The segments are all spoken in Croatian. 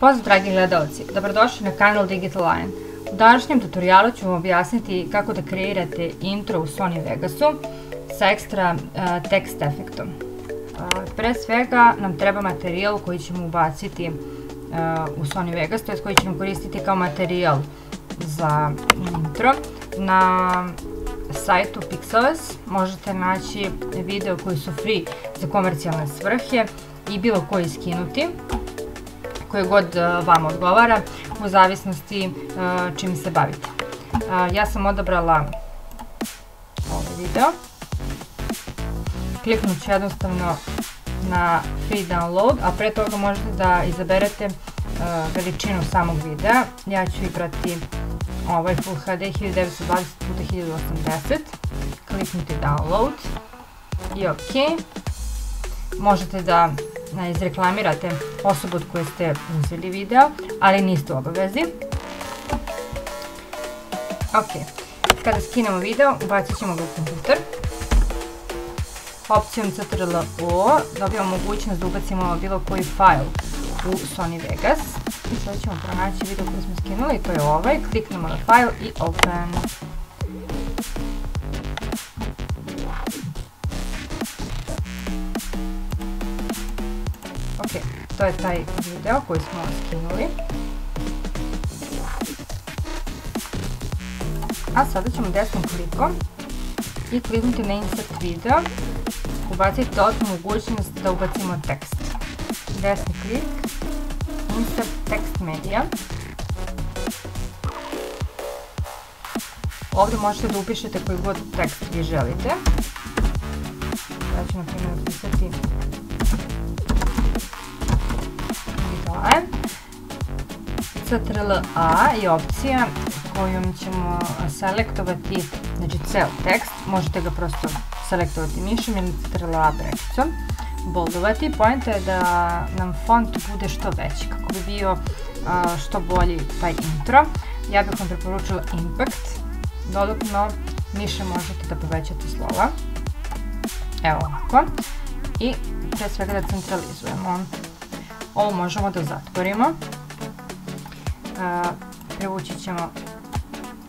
Pozdrav dragi gledalci, dobrodošli na kanal Digital Lion. U današnjem tutorialu ću vam objasniti kako da kreirate intro u Sony Vegasu sa ekstra uh, tekst efektom. Uh, pre svega nam treba materijal koji ćemo ubaciti uh, u Sony Vegas, to je koji ćemo koristiti kao materijal za intro. Na sajtu Pixels možete naći video koji su free za komercijalne svrhe i bilo koji skinuti koje god e, vam odgovara u zavisnosti e, čim se bavite. E, ja sam odabrala ovaj video. Kliknut ću jednostavno na free download, a pre toga možete da izaberete veličinu samog videa. Ja ću ibrati ovaj Full HD 1920x1080. Kliknuti download i ok. Možete da izreklamirate osobu od koje ste uzeli video, ali niste u obavezi. Ok, kada skinemo video, ubacit ćemo ga u kompjuter. Opcijom CTRL-O dobijamo mogućnost da ubacimo bilo koji file u Sony Vegas. I sad ćemo pronaći video koji smo skinuli, to je ovaj. Kliknemo na file i open. Ok, to je taj video koji smo skinuli. A sada ćemo desnom klikom i kliknuti na insert video, ubaciti dodatnu mogućnost da ubacimo tekst. Desni klik, insert text media. Ovdje možete da upišete koji god tekst vi želite. Ja ću na primjer upisati CTRL-A je opcija kojom ćemo selektovati znači ceo tekst, možete ga prosto selektovati mišem ili CTRL-A prekicom, boldovati. Pojenta je da nam font bude što veći kako bi bio što bolji taj intro. Ja bih vam preporučila Impact, dodatno miše možete da povećate slova. Evo ovako. I pre svega da centralizujemo. Ovo možemo da zatvorimo prevući ćemo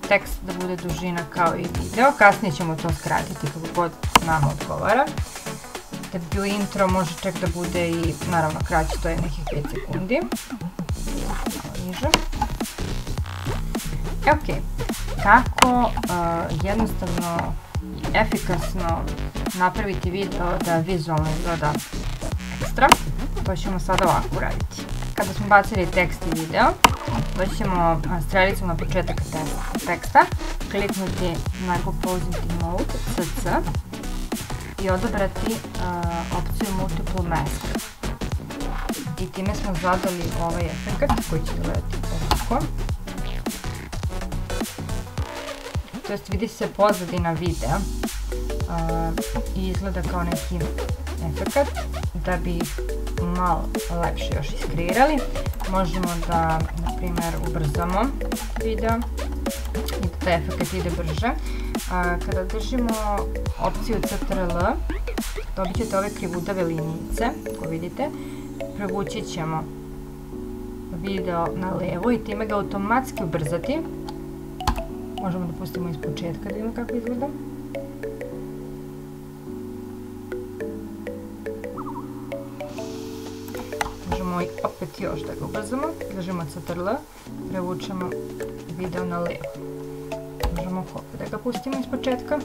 tekst da bude dužina kao i video, kasnije ćemo to skratiti kako god nam odgovara. Da bi bio intro može čak da bude i naravno kraće, to je nekih 5 sekundi. Niže. E ok, kako jednostavno i efikasno napraviti video da vizualno izgleda ekstra, to ćemo sada ovako uraditi. Kada smo bacili tekst i video, doći ćemo strelicom na početak teksta, kliknuti na Composing Mode, CC, i odabrati opciju Multiple Mask. I time smo zadali ovaj efekt koji će gledati ovako. To jest vidi se pozadina videa i izgleda kao neki efekt da bi malo lepše još iskreirali. Možemo da, na primjer, ubrzamo video i da taj efekt ide brže. kada držimo opciju CTRL, dobit ćete ove krivudave linijice, koje vidite. Prevući ćemo video na levo i time ga automatski ubrzati. Možemo da pustimo iz početka da vidimo kako izgleda. Možemo i opet još da ga ubrzamo. Držimo CTRL, prevučemo video na levo. Možemo opet da ga pustimo iz početka.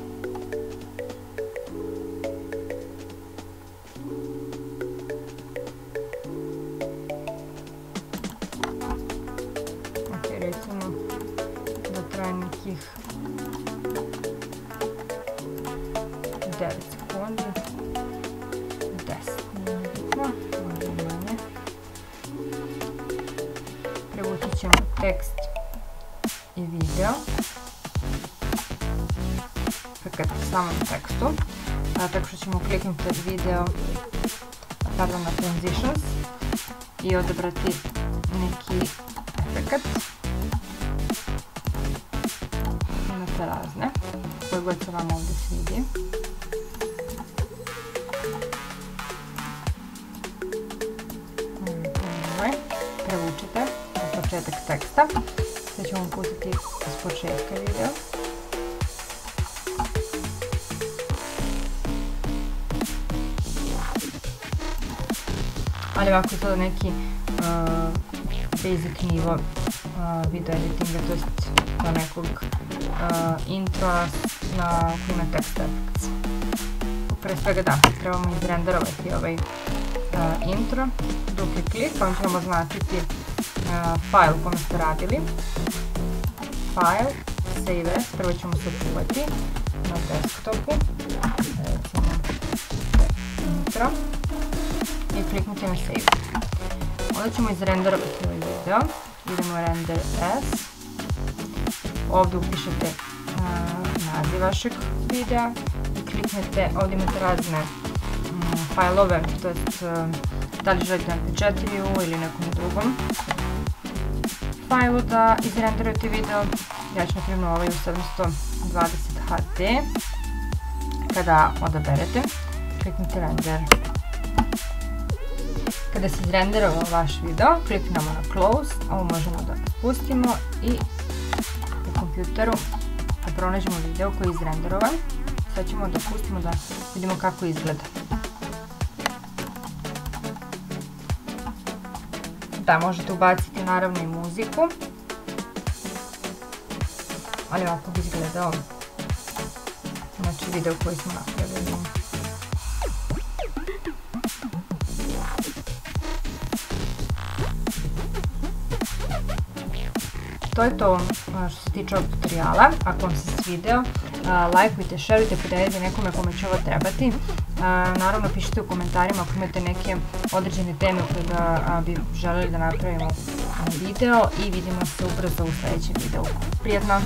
Ok, recimo da traje nekih 9 sekundi. Ćemo tekst i video kad samom tekstu tako što ćemo kliknuti video pardon na transitions. I odabrati neki efekt imate razne koje god se vam ovdje svidi prevučite početak teksta. Sad ćemo pustiti iz početka video. Ali ovako je to neki uh, basic nivo video editinga, to jest do nekog introa na ima text effects. Pre svega da, trebamo izrenderovati ovaj intro, dupli klik, on ćemo označiti uh, file u kome ste radili. File, save prvo ćemo se čuvati na desktopu, recimo intro i kliknuti na save. Onda ćemo izrenderovati ovaj video, idemo render as, ovdje upišete naziv vašeg videa i kliknete, ovdje imate razne fajlove, to uh, da li želite na pečetriju ili nekom drugom fajlu da izrenderujete video. Ja ću na primjer ovaj u 720 HD. Kada odaberete, kliknite render. Kada se izrenderovao vaš video, kliknemo na close, ovo možemo da pustimo i u kompjuteru da pronađemo video koji je izrenderovan. Sad ćemo da pustimo da vidimo kako izgleda. Da, možete ubaciti naravno i muziku. Ali ovako bi izgledao znači video koji smo napravili. To je to što se tiče ovog tutoriala. Ako vam se svideo, lajkujte, šerujte, podelite nekome kome će ovo trebati. Naravno, pišite u komentarima ako imate neke određene teme koje bi želeli da napravimo video i vidimo se ubrzo u sljedećem videu. Prijetno!